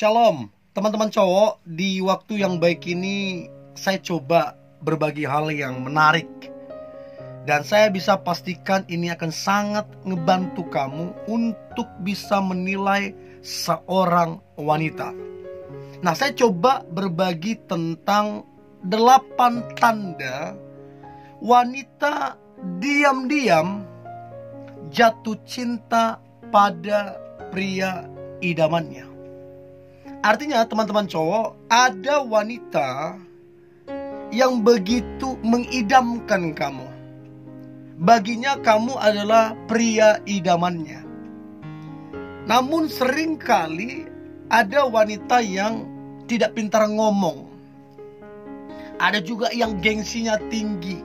Shalom, teman-teman cowok. Di waktu yang baik ini, saya coba berbagi hal yang menarik, dan saya bisa pastikan ini akan sangat ngebantu kamu untuk bisa menilai seorang wanita. Nah, saya coba berbagi tentang delapan tanda wanita diam-diam jatuh cinta pada pria idamannya. Artinya teman-teman cowok, ada wanita yang begitu mengidamkan kamu. Baginya kamu adalah pria idamannya. Namun sering kali ada wanita yang tidak pintar ngomong. Ada juga yang gengsinya tinggi.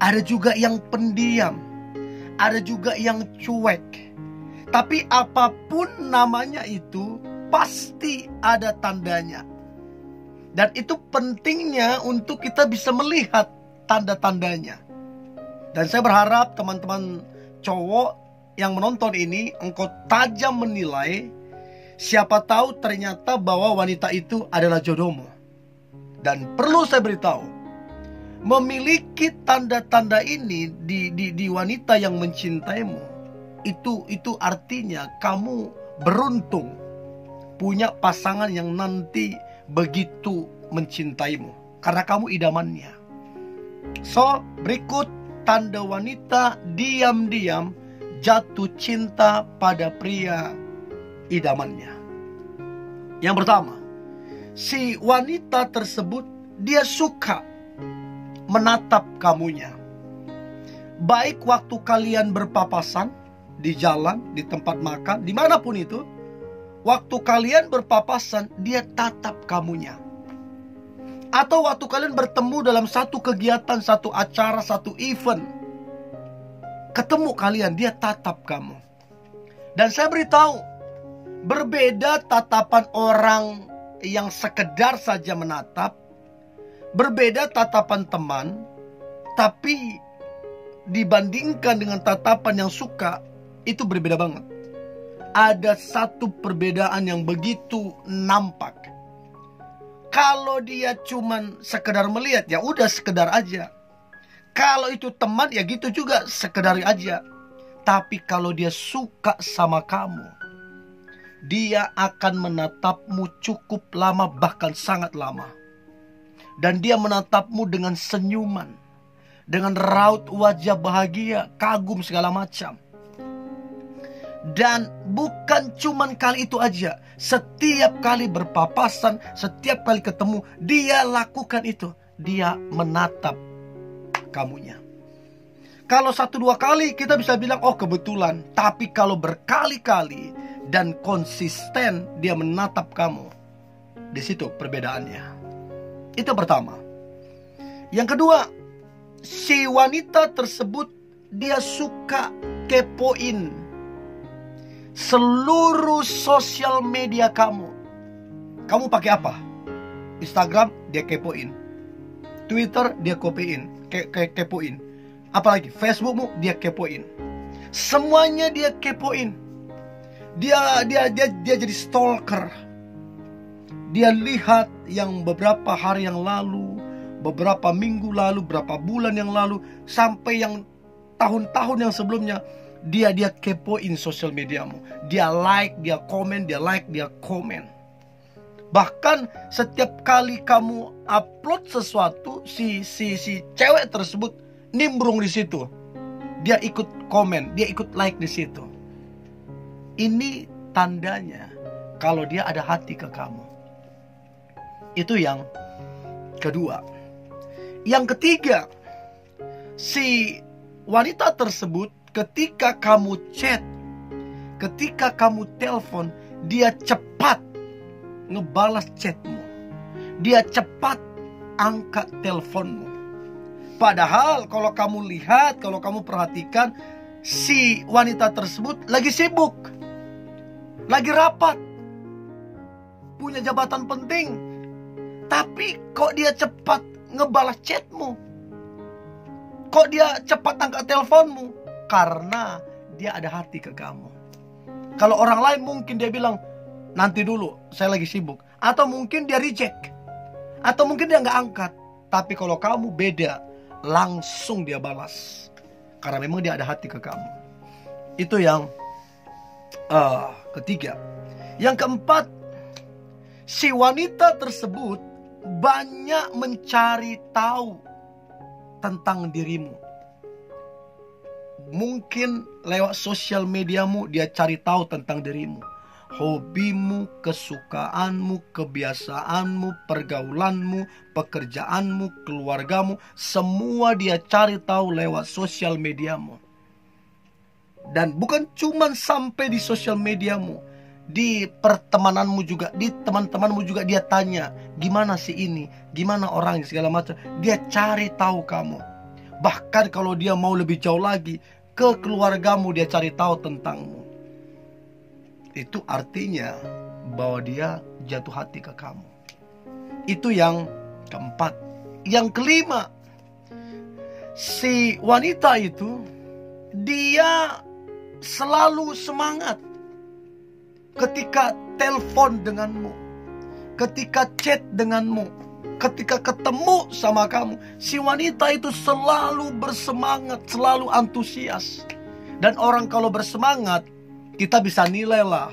Ada juga yang pendiam. Ada juga yang cuek. Tapi apa pun namanya itu, pasti ada tandanya. Dan itu pentingnya untuk kita bisa melihat tanda-tandanya. Dan saya berharap teman-teman cowok yang menonton ini engkau tajam menilai siapa tahu ternyata bahwa wanita itu adalah jodohmu. Dan perlu saya beritahu, memiliki tanda-tanda ini di, di, di wanita yang mencintaimu, itu itu artinya kamu beruntung punya pasangan yang nanti begitu mencintaimu karena kamu idamannya. So, berikut tanda wanita diam-diam jatuh cinta pada pria idamannya. Yang pertama, si wanita tersebut dia suka menatap kamunya. Baik waktu kalian berpapasan di jalan, di tempat makan, di mana pun itu, waktu kalian berpapasan, dia tatap kamunya. Atau waktu kalian bertemu dalam satu kegiatan, satu acara, satu event. Ketemu kalian, dia tatap kamu. Dan saya beritahu, berbeda tatapan orang yang sekedar saja menatap, berbeda tatapan teman, tapi dibandingkan dengan tatapan yang suka, itu berbeda banget ada satu perbedaan yang begitu nampak. Kalau dia cuman sekedar melihat ya udah sekedar aja. Kalau itu teman ya gitu juga sekedar aja. Tapi kalau dia suka sama kamu, dia akan menatapmu cukup lama bahkan sangat lama. Dan dia menatapmu dengan senyuman, dengan raut wajah bahagia, kagum segala macam dan bukan cuman kali itu aja. Setiap kali berpapasan, setiap kali ketemu, dia lakukan itu. Dia menatap kamunya. Kalau satu dua kali kita bisa bilang oh kebetulan. Tapi kalau berkali-kali dan konsisten dia menatap kamu. Di situ perbedaannya. Itu pertama. Yang kedua, si wanita tersebut dia suka kepoin seluruh sosial media kamu. Kamu pakai apa? Instagram dia kepoin. Twitter dia kopiin, ke, ke kepoin. Apalagi Facebookmu dia kepoin. Semuanya dia kepoin. Dia dia dia dia jadi stalker. Dia lihat yang beberapa hari yang lalu, beberapa minggu lalu, beberapa bulan yang lalu, sampai yang tahun-tahun yang sebelumnya dia dia kepoin sosial mediamu. Dia like, dia komen, dia like, dia komen. Bahkan setiap kali kamu upload sesuatu, si si si cewek tersebut nimbrung di situ. Dia ikut komen, dia ikut like di situ. Ini tandanya kalau dia ada hati ke kamu. Itu yang kedua. Yang ketiga, si wanita tersebut ketika kamu chat, ketika kamu telepon, dia cepat ngebalas chatmu. Dia cepat angkat teleponmu. Padahal kalau kamu lihat, kalau kamu perhatikan, si wanita tersebut lagi sibuk. Lagi rapat. Punya jabatan penting. Tapi kok dia cepat ngebalas chatmu? Kok dia cepat angkat teleponmu? Karena dia ada hati ke kamu. Kalau orang lain mungkin dia bilang, nanti dulu, saya lagi sibuk. Atau mungkin dia reject. Atau mungkin dia nggak angkat. Tapi kalau kamu beda, langsung dia balas. Karena memang dia ada hati ke kamu. Itu yang uh, ketiga. Yang keempat, si wanita tersebut banyak mencari tahu tentang dirimu. Mungkin lewat sosial mediamu dia cari tahu tentang dirimu hobimu, kesukaanmu, kebiasaanmu, pergaulanmu, pekerjaanmu, keluargamu, semua dia cari tahu lewat sosial mediamu. Dan bukan cuma sampai di sosial mediamu, di pertemananmu juga, di teman-temanmu juga dia tanya, gimana sih ini, gimana orangnya segala macam. Dia cari tahu kamu. Bahkan kalau dia mau lebih jauh lagi, ke keluargamu dia cari tahu tentangmu itu artinya bahwa dia jatuh hati ke kamu. Itu yang keempat. Yang kelima, si wanita itu dia selalu semangat ketika telepon denganmu, ketika chat denganmu, ketika ketemu sama kamu. Si wanita itu selalu bersemangat, selalu antusias. Dan orang kalau bersemangat, kita bisa nilai lah.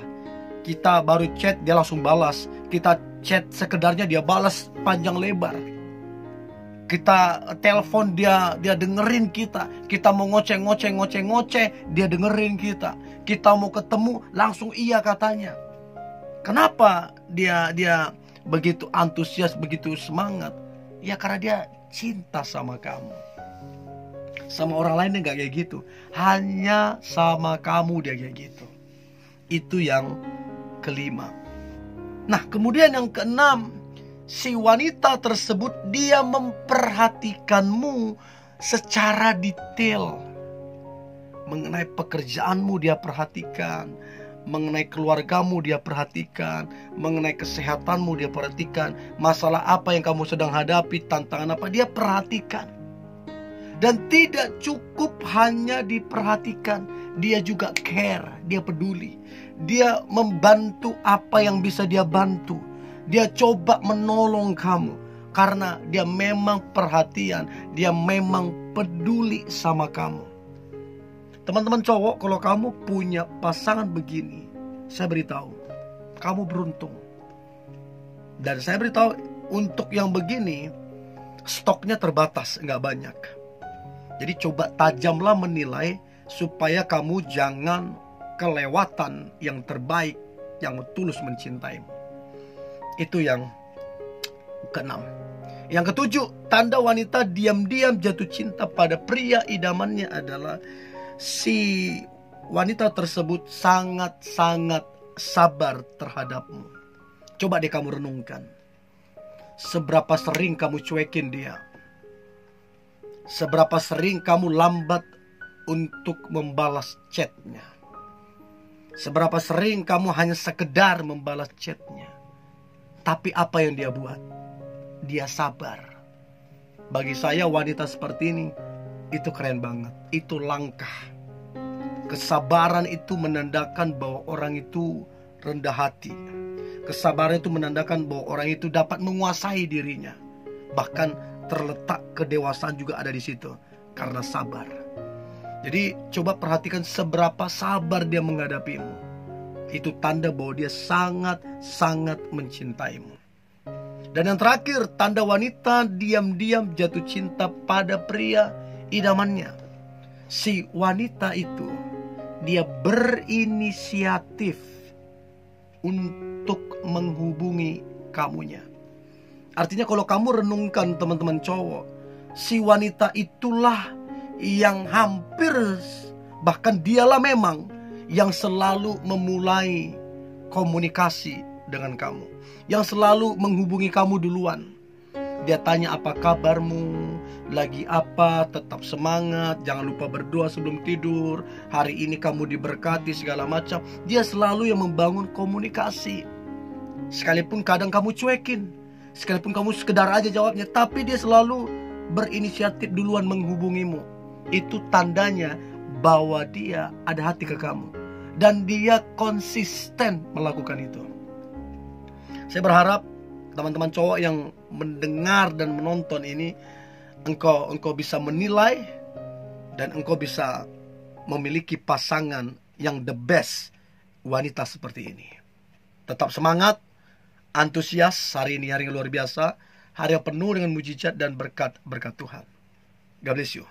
Kita baru chat dia langsung balas. Kita chat sekedarnya dia balas panjang lebar. Kita telepon dia dia dengerin kita. Kita mau ngoceh ngoceh ngoceh ngoceh dia dengerin kita. Kita mau ketemu langsung iya katanya. Kenapa dia dia begitu antusias, begitu semangat? Ya karena dia cinta sama kamu. Sama orang lain dia nggak kayak gitu. Hanya sama kamu dia kayak gitu. Itu yang kelima. Nah, kemudian yang keenam, si wanita tersebut dia memperhatikanmu secara detail. Mengenai pekerjaanmu dia perhatikan, mengenai keluargamu dia perhatikan, mengenai kesehatanmu dia perhatikan, masalah apa yang kamu sedang hadapi, tantangan apa dia perhatikan. Dan tidak cukup hanya diperhatikan, dia juga care, dia peduli. Dia membantu apa yang bisa dia bantu. Dia coba menolong kamu karena dia memang perhatian, dia memang peduli sama kamu. Teman-teman cowok, kalau kamu punya pasangan begini, saya beritahu, kamu beruntung. Dan saya beritahu untuk yang begini, stoknya terbatas, nggak banyak. Jadi coba tajamlah menilai supaya kamu jangan kelewatan yang terbaik yang tulus mencintaimu. Itu yang keenam. Yang ketujuh, tanda wanita diam-diam jatuh cinta pada pria idamannya adalah si wanita tersebut sangat-sangat sabar terhadapmu. Coba deh kamu renungkan. Seberapa sering kamu cuekin dia? Seberapa sering kamu lambat untuk membalas chatnya. Seberapa sering kamu hanya sekedar membalas chatnya. Tapi apa yang dia buat? Dia sabar. Bagi saya wanita seperti ini itu keren banget. Itu langkah. Kesabaran itu menandakan bahwa orang itu rendah hati. Kesabaran itu menandakan bahwa orang itu dapat menguasai dirinya. Bahkan terletak kedewasaan juga ada di situ karena sabar. Jadi coba perhatikan seberapa sabar dia menghadapimu. Itu tanda bahwa dia sangat-sangat mencintaimu. Dan yang terakhir, tanda wanita diam-diam jatuh cinta pada pria idamannya. Si wanita itu, dia berinisiatif untuk menghubungi kamunya. Artinya kalau kamu renungkan teman-teman cowok, si wanita itulah yang hampir bahkan dialah memang yang selalu memulai komunikasi dengan kamu, yang selalu menghubungi kamu duluan. Dia tanya apa kabarmu, lagi apa, tetap semangat, jangan lupa berdoa sebelum tidur, hari ini kamu diberkati segala macam. Dia selalu yang membangun komunikasi. Sekalipun kadang kamu cuekin, sekalipun kamu sekedar aja jawabnya, tapi dia selalu berinisiatif duluan menghubungimu itu tandanya bahwa dia ada hati ke kamu dan dia konsisten melakukan itu. Saya berharap teman-teman cowok yang mendengar dan menonton ini engkau engkau bisa menilai dan engkau bisa memiliki pasangan yang the best wanita seperti ini. Tetap semangat, antusias. Hari ini hari yang luar biasa, hari yang penuh dengan mujizat dan berkat berkat Tuhan. God bless you.